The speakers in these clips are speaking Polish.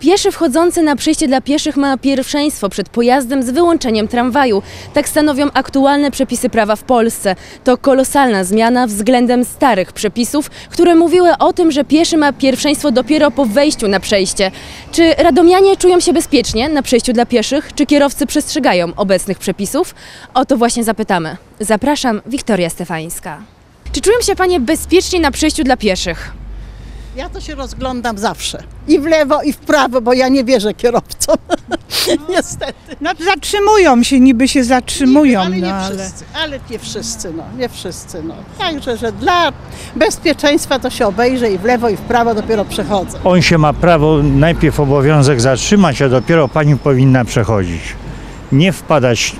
Pieszy wchodzący na przejście dla pieszych ma pierwszeństwo przed pojazdem z wyłączeniem tramwaju. Tak stanowią aktualne przepisy prawa w Polsce. To kolosalna zmiana względem starych przepisów, które mówiły o tym, że pieszy ma pierwszeństwo dopiero po wejściu na przejście. Czy radomianie czują się bezpiecznie na przejściu dla pieszych? Czy kierowcy przestrzegają obecnych przepisów? O to właśnie zapytamy. Zapraszam, Wiktoria Stefańska. Czy czują się Panie bezpiecznie na przejściu dla pieszych? Ja to się rozglądam zawsze. I w lewo, i w prawo, bo ja nie wierzę kierowcom. Niestety. No zatrzymują się, niby się zatrzymują, ale nie no ale... wszyscy. Ale nie wszyscy, no. Nie wszyscy, no. Także, że dla bezpieczeństwa to się obejrzę i w lewo, i w prawo dopiero przechodzę. On się ma prawo, najpierw obowiązek zatrzymać, a dopiero pani powinna przechodzić. Nie wpadać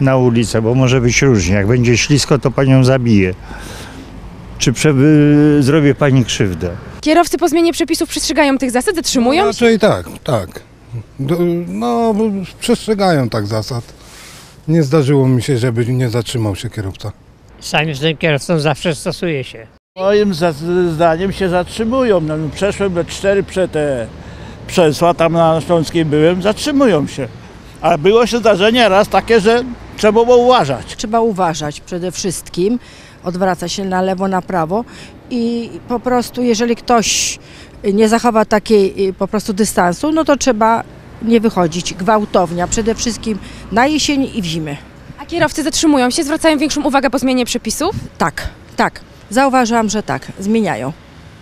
na ulicę, bo może być różnie. Jak będzie ślisko, to panią zabije. Czy prze, y, zrobię pani krzywdę. Kierowcy po zmianie przepisów przestrzegają tych zasad, zatrzymują się? Raczej tak, tak. Do- No, przestrzegają tak zasad. Nie zdarzyło mi się, żeby nie zatrzymał się kierowca. Sami z tym kierowcą zawsze stosuje się. Moim za- zdaniem się zatrzymują. No, przeszłem do cztery prze te przesła, tam na Śląskiej byłem, zatrzymują się. A było się zdarzenie raz takie, że trzeba było uważać. Trzeba uważać przede wszystkim, odwraca się na lewo, na prawo i po prostu jeżeli ktoś nie zachowa takiej y, po prostu dystansu, no to trzeba nie wychodzić gwałtownie, a przede wszystkim na jesień i w zimę. A kierowcy zatrzymują się, zwracają większą uwagę po zmianie przepisów? Tak, tak. Zauważyłam, że tak, zmieniają.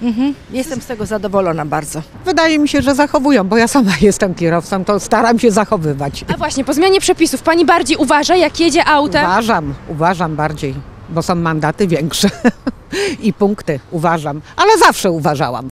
Mhm. Jestem z tego zadowolona bardzo. Wydaje mi się, że zachowują, bo ja sama jestem kierowcą, to staram się zachowywać. A właśnie, po zmianie przepisów pani bardziej uważa, jak jedzie autem? Uważam, uważam bardziej, bo są mandaty większe i punkty, uważam, ale zawsze uważałam.